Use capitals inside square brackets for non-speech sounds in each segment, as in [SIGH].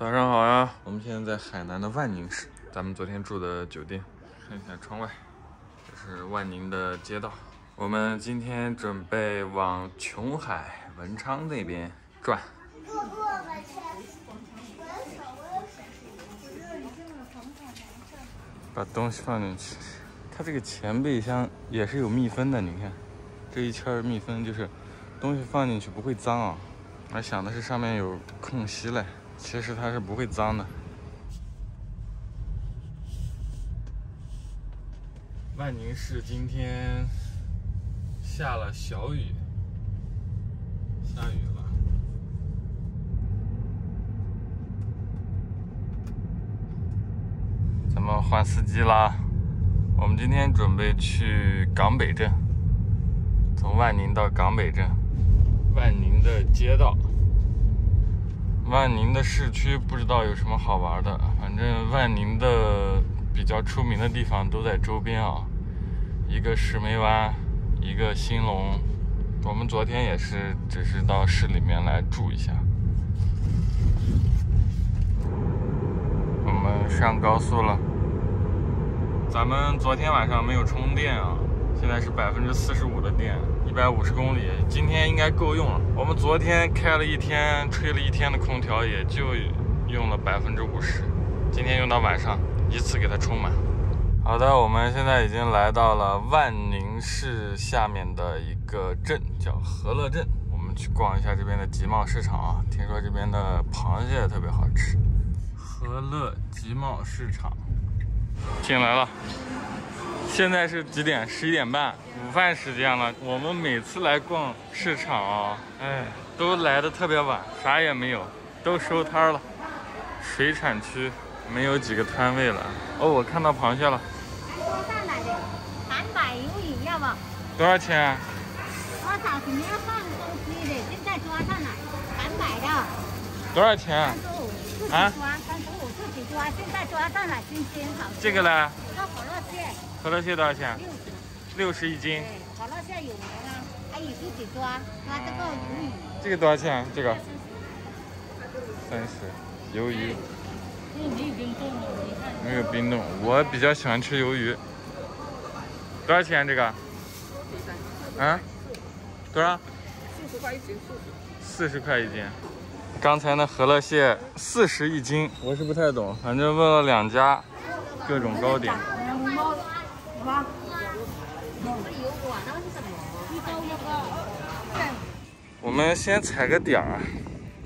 早上好呀！我们现在在海南的万宁市，咱们昨天住的酒店。看一下窗外，这是万宁的街道。我们今天准备往琼海文昌那边转。把东西放进去。它这个前备箱也是有密封的，你看，这一圈密封就是东西放进去不会脏啊。我想的是上面有空隙嘞，其实它是不会脏的。万宁市今天下了小雨，下雨了。咱们换司机啦，我们今天准备去港北镇，从万宁到港北镇。万宁的街道，万宁的市区不知道有什么好玩的，反正万宁的比较出名的地方都在周边啊，一个石梅湾，一个兴隆。我们昨天也是只是到市里面来住一下。我们上高速了，咱们昨天晚上没有充电啊。现在是百分之四十五的电，一百五十公里，今天应该够用了。我们昨天开了一天，吹了一天的空调，也就用了百分之五十。今天用到晚上，一次给它充满。好的，我们现在已经来到了万宁市下面的一个镇，叫和乐镇。我们去逛一下这边的集贸市场啊，听说这边的螃蟹特别好吃。和乐集贸市场，进来了。现在是几点？十一点半，午饭时间了。我们每次来逛市场啊，哎，都来的特别晚，啥也没有，都收摊了。水产区没有几个摊位了。哦，我看到螃蟹了。抓上来的，三百鱿鱼要不？多少钱？多少？肯定要放东西的，现在抓上来，三百的。多少钱？三十五，自己抓，三十五自己抓，现在抓上了新鲜好。这个呢？这可乐蟹。可乐蟹多少钱？六十，六十一斤。可乐蟹有名啊，还有自己抓抓这个鱿鱼。这个多少钱？这个三十，鱿鱼。没有冰冻的，你看。没有冰冻，我比较喜欢吃鱿鱼。多少钱这个？啊？多少？四十块一斤，四十块一斤。刚才那和乐蟹四十一斤，我是不太懂，反正问了两家，各种糕点。我们先踩个点儿，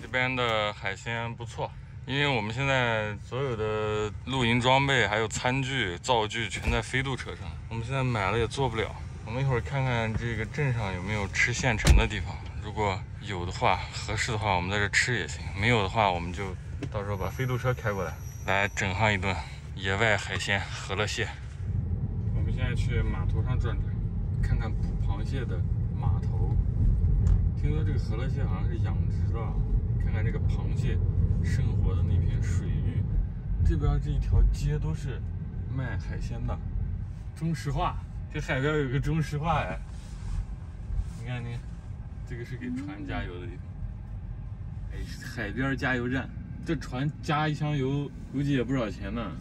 这边的海鲜不错，因为我们现在所有的露营装备、还有餐具、灶具全在飞度车上，我们现在买了也做不了。我们一会儿看看这个镇上有没有吃现成的地方，如果有的话，合适的话，我们在这吃也行；没有的话，我们就到时候把飞度车开过来，来整上一顿野外海鲜和乐蟹。去码头上转转，看看捕螃蟹的码头。听说这个河乐蟹好像是养殖的，看看这个螃蟹生活的那片水域。这边这一条街都是卖海鲜的。中石化，这海边有个中石化哎。你看你，这个是给船加油的地方。哎，海边加油站，这船加一箱油估计也不少钱呢。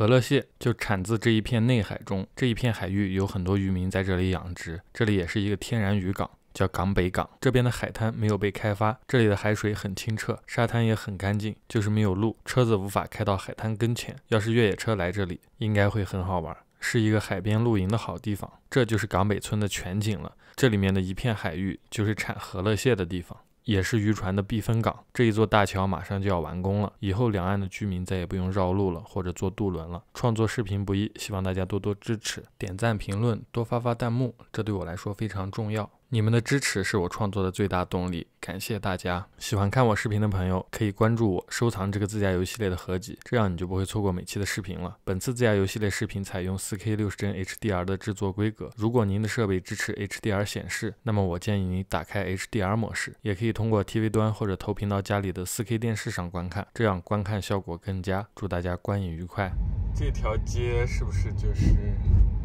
和乐蟹就产自这一片内海中，这一片海域有很多渔民在这里养殖。这里也是一个天然渔港，叫港北港。这边的海滩没有被开发，这里的海水很清澈，沙滩也很干净，就是没有路，车子无法开到海滩跟前。要是越野车来这里，应该会很好玩，是一个海边露营的好地方。这就是港北村的全景了，这里面的一片海域就是产和乐蟹的地方。也是渔船的避风港。这一座大桥马上就要完工了，以后两岸的居民再也不用绕路了，或者坐渡轮了。创作视频不易，希望大家多多支持，点赞、评论，多发发弹幕，这对我来说非常重要。你们的支持是我创作的最大动力，感谢大家！喜欢看我视频的朋友可以关注我，收藏这个自驾游系列的合集，这样你就不会错过每期的视频了。本次自驾游系列视频采用 4K 60帧 HDR 的制作规格，如果您的设备支持 HDR 显示，那么我建议你打开 HDR 模式，也可以通过 TV 端或者投屏到家里的 4K 电视上观看，这样观看效果更佳。祝大家观影愉快！这条街是不是就是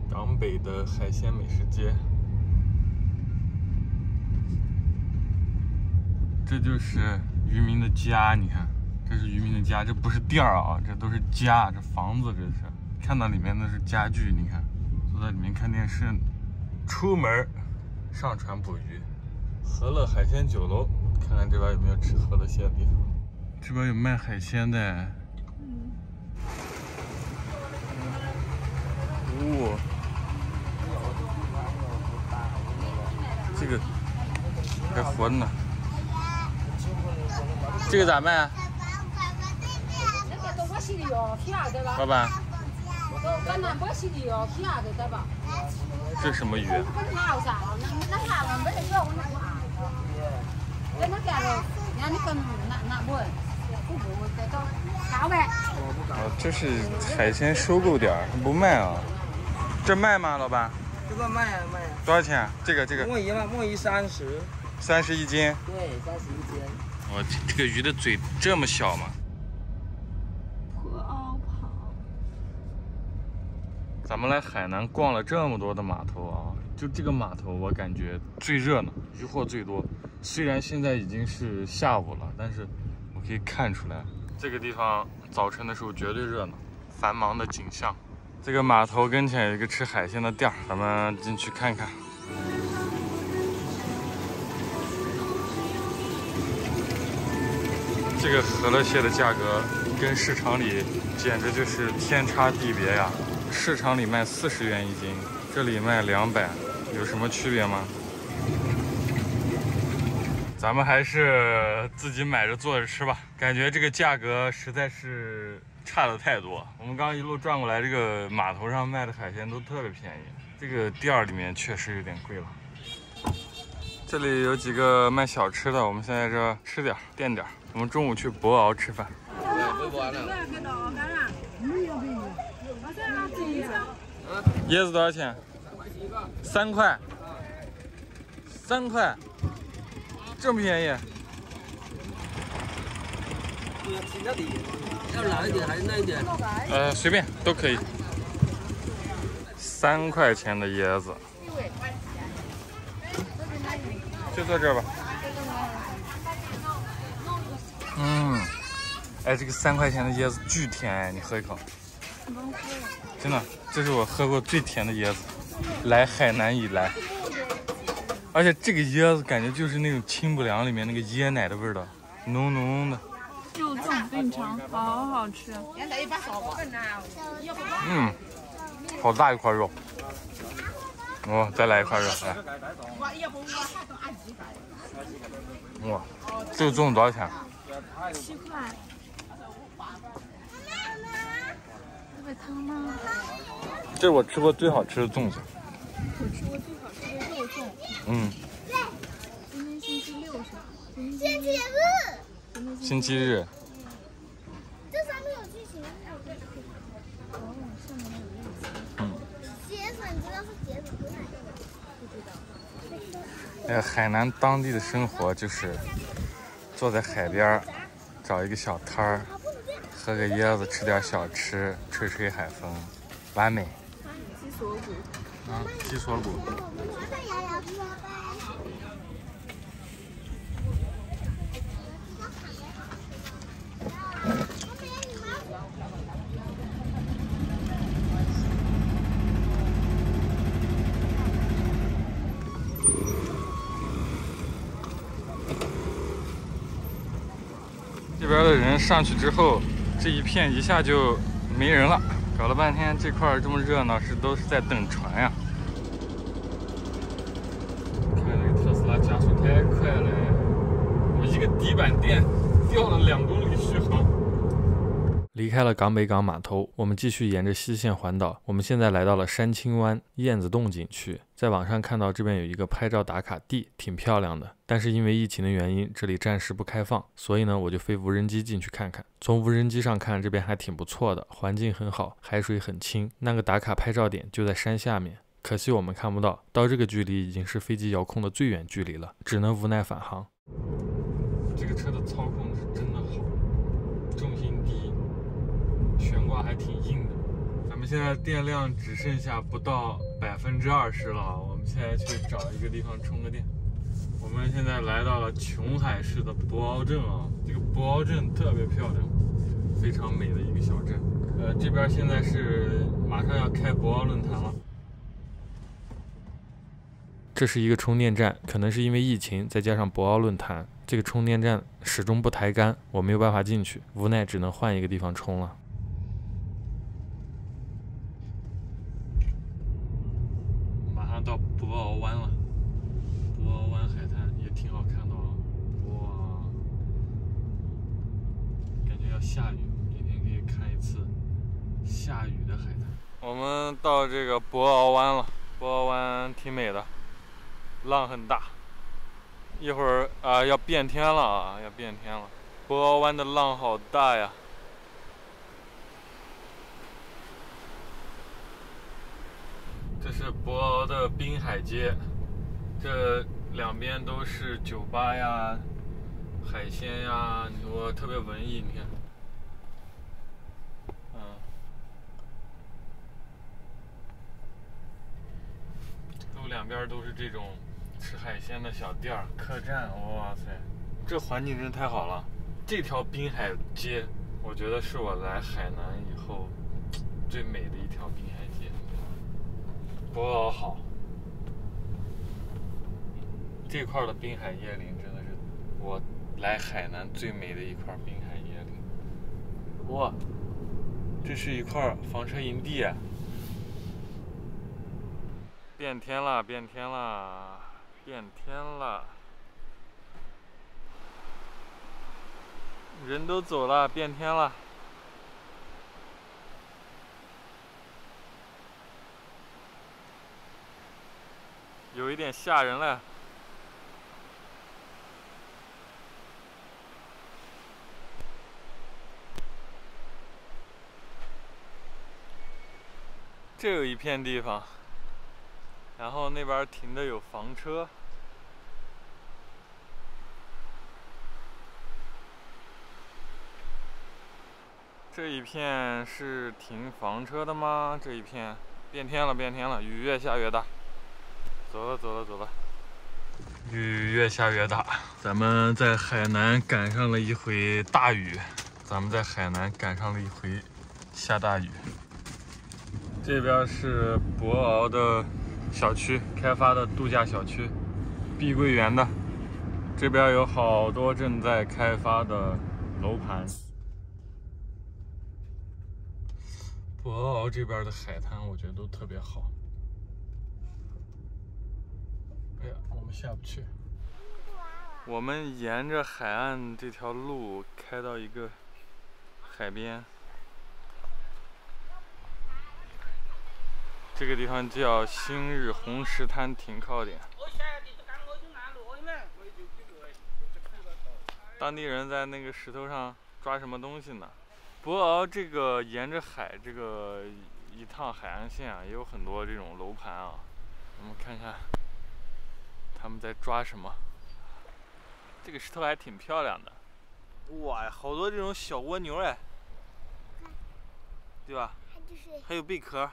港北的海鲜美食街？这就是渔民的家，你看，这是渔民的家，这不是店儿啊，这都是家，这房子这是。看到里面的是家具，你看，坐在里面看电视。出门上船捕鱼，和乐海鲜酒楼，看看这边有没有吃和乐蟹的地方。这边有卖海鲜的。嗯。哦。这个还活着呢。这个咋卖？老板。这什么鱼？哦，这是海鲜收购点，不卖啊？这卖吗，老板？这个卖呀卖呀。多少钱？这个这个。墨鱼嘛，墨鱼三十。三十一斤。对，三十一斤。我这个鱼的嘴这么小吗？咱们来海南逛了这么多的码头啊，就这个码头我感觉最热闹，鱼货最多。虽然现在已经是下午了，但是我可以看出来，这个地方早晨的时候绝对热闹，繁忙的景象。这个码头跟前有一个吃海鲜的店儿，咱们进去看看。这个河乐蟹的价格跟市场里简直就是天差地别呀。市场里卖四十元一斤，这里卖两百，有什么区别吗？咱们还是自己买着做着吃吧，感觉这个价格实在是差的太多。我们刚一路转过来，这个码头上卖的海鲜都特别便宜，这个店儿里面确实有点贵了。这里有几个卖小吃的，我们现在这吃点垫点。我们中午去博鳌吃饭。椰子多少钱？三块。三块。这么便宜？要老一点还是嫩一点？呃，随便都可以。三块钱的椰子。就坐这吧。嗯。哎，这个三块钱的椰子巨甜哎，你喝一口。真的，这是我喝过最甜的椰子。来海南以来，而且这个椰子感觉就是那种清补凉里面那个椰奶的味道，浓浓的。肉粽给你尝，好好吃。嗯，好大一块肉。哦，再来一块肉来。哇，这个粽子多少钱？七块。汤吗？这是我吃过最好吃的粽子。我吃过最好吃的肉粽。嗯。今天星期六是吧？星期日。星期日。这上面有剧情。哦，上面有日期。嗯。节省，你知道是节省不知道。哎，海南当地的生活就是坐在海边，找一个小摊儿。喝个椰子，吃点小吃，吹吹海风，完美。鸡锁骨。啊，鸡锁骨。上去之后。这一片一下就没人了，搞了半天这块这么热闹，是都是在等船呀。看这个特斯拉加速太快了，我一个底板垫掉了两公里续航。离开了港北港码头，我们继续沿着西线环岛。我们现在来到了山青湾燕子洞景区。在网上看到这边有一个拍照打卡地，挺漂亮的。但是因为疫情的原因，这里暂时不开放，所以呢，我就飞无人机进去看看。从无人机上看，这边还挺不错的，环境很好，海水很清。那个打卡拍照点就在山下面，可惜我们看不到。到这个距离已经是飞机遥控的最远距离了，只能无奈返航。这个车的操控是真的好，重心低。悬挂还挺硬的，咱们现在电量只剩下不到百分之二十了，我们现在去找一个地方充个电。我们现在来到了琼海市的博鳌镇啊，这个博鳌镇特别漂亮，非常美的一个小镇。呃，这边现在是马上要开博鳌论坛了。这是一个充电站，可能是因为疫情，再加上博鳌论坛，这个充电站始终不抬杆，我没有办法进去，无奈只能换一个地方充了。马上到博鳌湾了，博鳌湾海滩也挺好看的哦。哇，感觉要下雨，今天可以看一次下雨的海滩。我们到这个博鳌湾了，博鳌湾挺美的。浪很大，一会儿啊要变天了啊，要变天了。博鳌湾的浪好大呀！这是博鳌的滨海街，这两边都是酒吧呀、海鲜呀，我特别文艺，你看，嗯，路两边都是这种。吃海鲜的小店儿、客栈，哇塞，这环境真太好了！这条滨海街，我觉得是我来海南以后 [TSK] 最美的一条滨海街。博鳌好，这块的滨海椰林真的是我来海南最美的一块滨海椰林。哇，这是一块房车营地。变天了，变天了！变天了，人都走了，变天了，有一点吓人了。这有一片地方。然后那边停的有房车，这一片是停房车的吗？这一片变天了，变天了，雨越下越大。走了，走了，走了，雨越下越大。咱们在海南赶上了一回大雨，咱们在海南赶上了一回下大雨。这边是博鳌的。小区开发的度假小区，碧桂园的，这边有好多正在开发的楼盘。博鳌这边的海滩，我觉得都特别好。哎呀，我们下不去。我们沿着海岸这条路开到一个海边。这个地方叫新日红石滩停靠点。当地人在那个石头上抓什么东西呢？博鳌这个沿着海这个一趟海岸线啊，也有很多这种楼盘啊。我们看看他们在抓什么。这个石头还挺漂亮的。哇，好多这种小蜗牛哎，对吧？还有贝壳。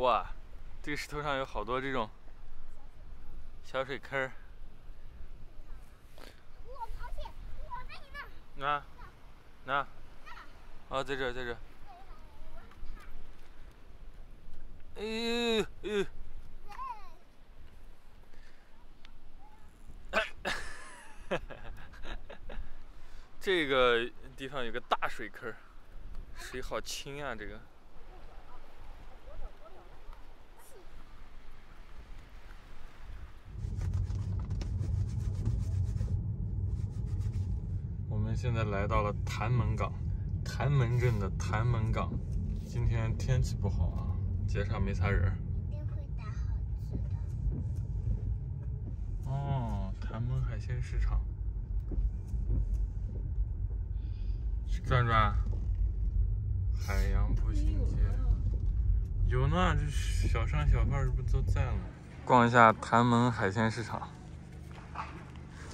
哇，这个石头上有好多这种小水坑儿。哪？哪？啊，在这，在这。哎呦哎呦！[LAUGHS] 这个地方有个大水坑，水好清啊，这个。现在来到了潭门港，潭门镇的潭门港。今天天气不好啊，街上没啥人。一定会打好吃的哦，潭门海鲜市场，去转转。海洋步行街有呢，这小商小贩这不是都在吗？逛一下潭门海鲜市场。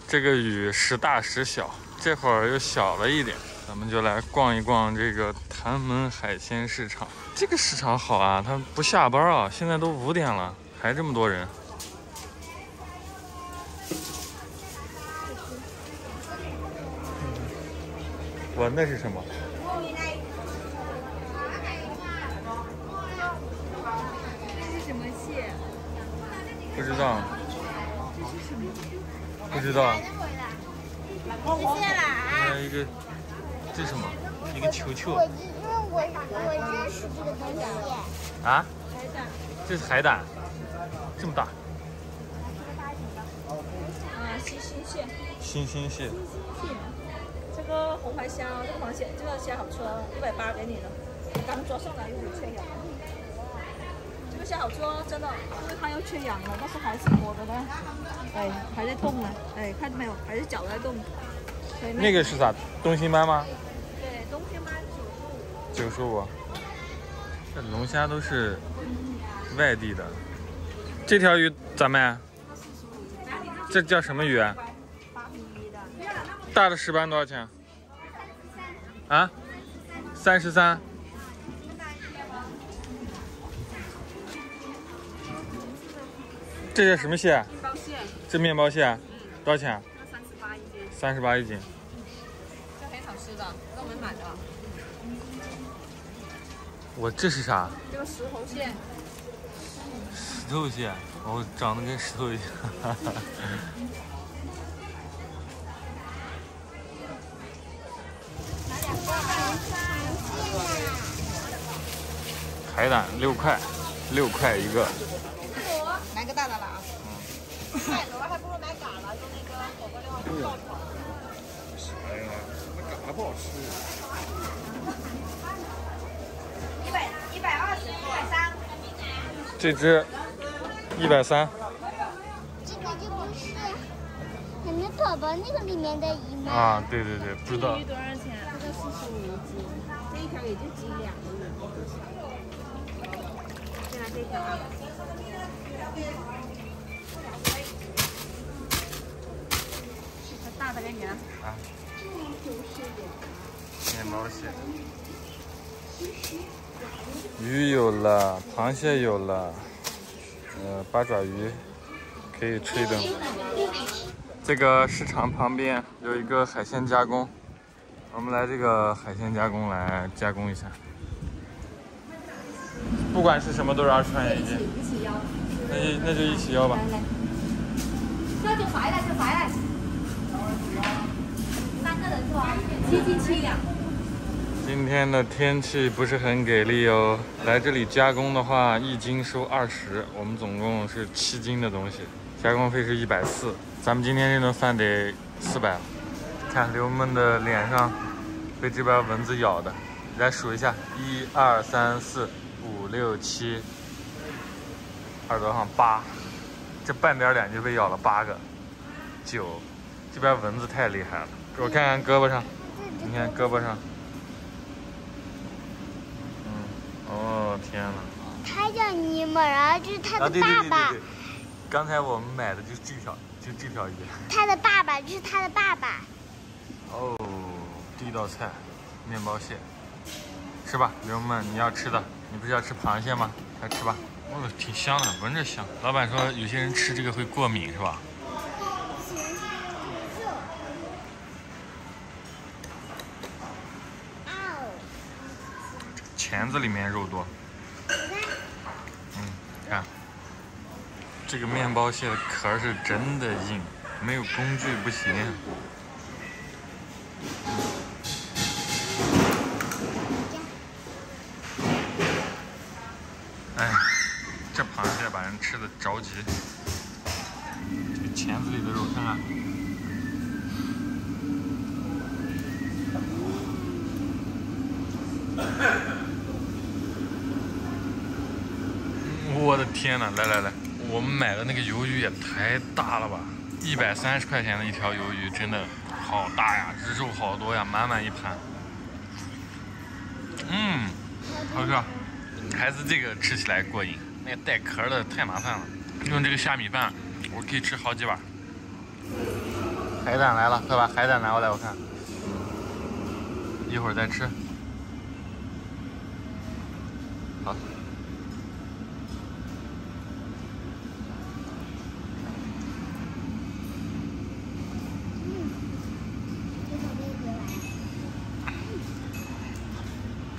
这个雨时大时小，这会儿又小了一点。咱们就来逛一逛这个潭门海鲜市场。这个市场好啊，它不下班啊，现在都五点了，还这么多人。哇，那是什么？这是什么蟹？不知道。不知道。谢谢啦。还有一个，这是什么？一个球球我因为我我认识这个东西。啊？海胆。这是海胆，这么大。啊，新新蟹。新鲜蟹。新鲜蟹。这个红海虾，这个螃蟹，这个虾好吃哦，一百八给你了，刚抓上来又有缺氧。这个虾好吃哦，真的，因为它要缺氧了，但是还是活着的，哎，还在动呢，哎，看到没有，还是脚在动。那个是啥？东星斑吗？对，冬天卖九十五。九十五。这龙虾都是外地的。这条鱼咋卖？这叫什么鱼？啊？大的石斑多少钱？啊？三十三。这叫什么蟹？这面包蟹多少钱？三十八一斤。三十八一斤。这很好吃的，跟我们买的。我这是啥？这个石头蟹。石头蟹，哦，长得跟石头一样。海胆六块，六块一个。来个大的了啊。买螺还不如买蛤了，就那个火锅料爆炒。哎呀，那蛤不好吃。一百一百二十，一百三。这只一百三。这个就不是海绵宝宝那个里面的鱼吗？啊，对对对，不知道鱼。多少钱？这个四十五一斤，这一条也就几两个人。先来这一条啊。大的给你啊。啊。面包蟹。鱼有了，螃蟹有了，呃，八爪鱼可以吃一顿。这个市场旁边有一个海鲜加工，我们来这个海鲜加工来加工一下。不管是什么都是二十块钱一斤。那就那就一起要吧。这就回来就回来。三个人是吧？七斤七两。今天的天气不是很给力哦，来这里加工的话，一斤收二十，我们总共是七斤的东西，加工费是一百四，咱们今天这顿饭得四百了。看刘梦的脸上被这边蚊子咬的，来数一下，一二三四五六七，耳朵上八，这半边脸就被咬了八个，九，这边蚊子太厉害了，给我看看胳膊上，你看胳膊上。哦天哪！它叫尼莫，然后就是它啊，的对对对爸爸对，对，刚才我们买的就是这条，就这条鱼。它的爸爸就是它的爸爸。哦，第一道菜，面包蟹，吃吧，刘梦，你要吃的，你不是要吃螃蟹吗？来吃吧。哦，挺香的，闻着香。老板说有些人吃这个会过敏，是吧？钳子里面肉多。嗯，看，这个面包蟹的壳是真的硬，没有工具不行。哎，这螃蟹把人吃的着急。这个钳子里的肉，看看。我的天呐，来来来，我们买的那个鱿鱼也太大了吧！一百三十块钱的一条鱿鱼，真的好大呀，肉好多呀，满满一盘。嗯，好吃。还是这个吃起来过瘾，那个带壳的太麻烦了。用这个虾米饭，我可以吃好几碗。海胆来了，快把海胆拿过来，我看。一会儿再吃。好。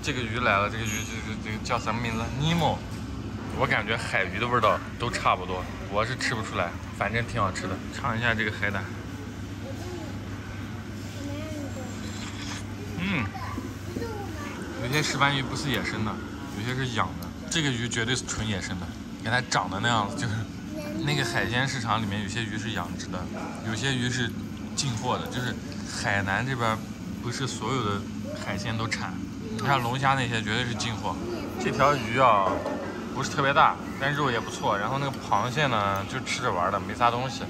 这个鱼来了，这个鱼这个这个叫什么名字？尼莫。我感觉海鱼的味道都差不多，我是吃不出来，反正挺好吃的。尝一下这个海胆。嗯，有些石斑鱼不是野生的，有些是养的。这个鱼绝对是纯野生的，你看它长得那样子，就是那个海鲜市场里面有些鱼是养殖的，有些鱼是进货的。就是海南这边不是所有的海鲜都产，你看龙虾那些绝对是进货。这条鱼啊。不是特别大，但肉也不错。然后那个螃蟹呢，就吃着玩的，没啥东西。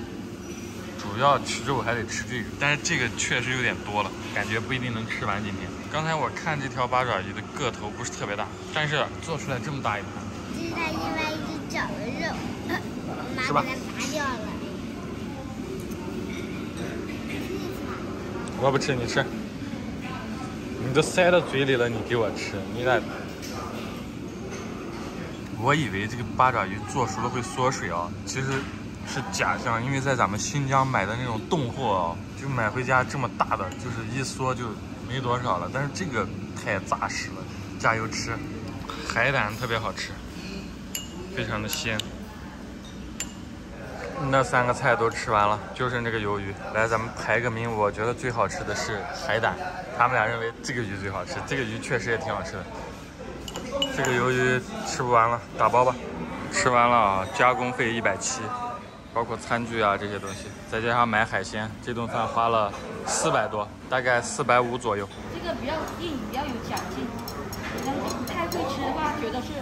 主要吃肉还得吃这个，但是这个确实有点多了，感觉不一定能吃完今天。刚才我看这条八爪鱼的个头不是特别大，但是做出来这么大一盘。是它因为一直长了肉，[COUGHS] 我妈把它拔掉了。我不吃，你吃。你都塞到嘴里了，你给我吃，你咋？我以为这个八爪鱼做熟了会缩水啊，其实是假象，因为在咱们新疆买的那种冻货啊，就买回家这么大的，就是一缩就没多少了。但是这个太扎实了，加油吃！海胆特别好吃，非常的鲜。那三个菜都吃完了，就剩这个鱿鱼。来，咱们排个名，我觉得最好吃的是海胆，他们俩认为这个鱼最好吃，这个鱼确实也挺好吃的。这个鱿鱼吃不完了，打包吧。吃完了啊，加工费一百七，包括餐具啊这些东西，再加上买海鲜，这顿饭花了四百多，大概四百五左右。这个比较硬，比较有嚼劲。你不太会吃的话，觉得是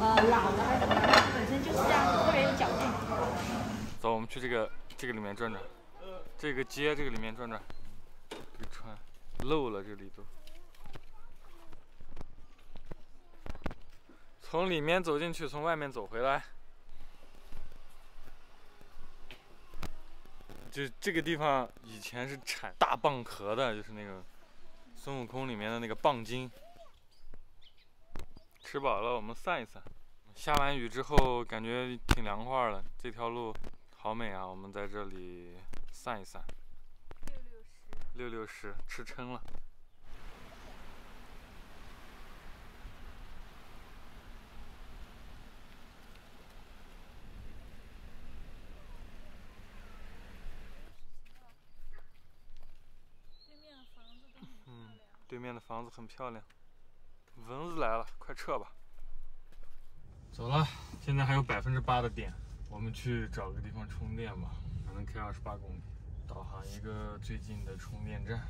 呃老的还是怎么样？本身就是这样，特别有嚼劲。我们去这个这个里面转转，这个街这个里面转转。这个船漏了，这里都。从里面走进去，从外面走回来。就这个地方以前是产大蚌壳的，就是那个孙悟空里面的那个蚌精。吃饱了，我们散一散。下完雨之后，感觉挺凉快了。这条路好美啊！我们在这里散一散。六六十，六六十，吃撑了。对面的房子很漂亮，蚊子来了，快撤吧。走了，现在还有百分之八的电，我们去找个地方充电吧，还能开二十八公里。导航一个最近的充电站，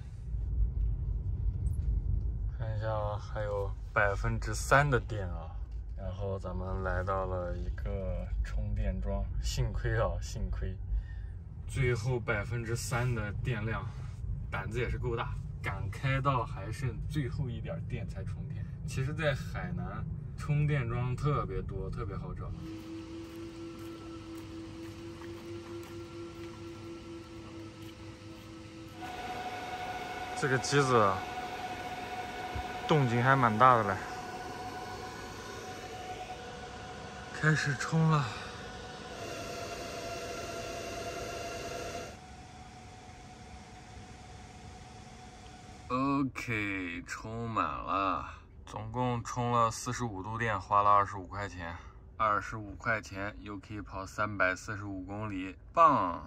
看一下还有百分之三的电啊。然后咱们来到了一个充电桩，幸亏啊，幸亏，最后百分之三的电量，胆子也是够大。敢开到还剩最后一点电才充电。其实，在海南充电桩特别多，特别好找。这个机子动静还蛮大的嘞，开始冲了。OK，充满了，总共充了四十五度电，花了二十五块钱。二十五块钱又可以跑三百四十五公里，棒！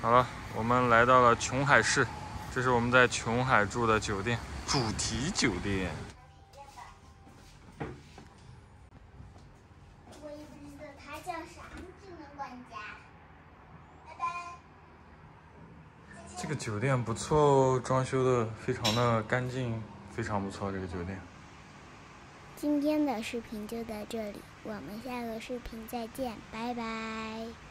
好了，我们来到了琼海市，这是我们在琼海住的酒店，主题酒店。这个酒店不错哦，装修的非常的干净，非常不错。这个酒店。今天的视频就到这里，我们下个视频再见，拜拜。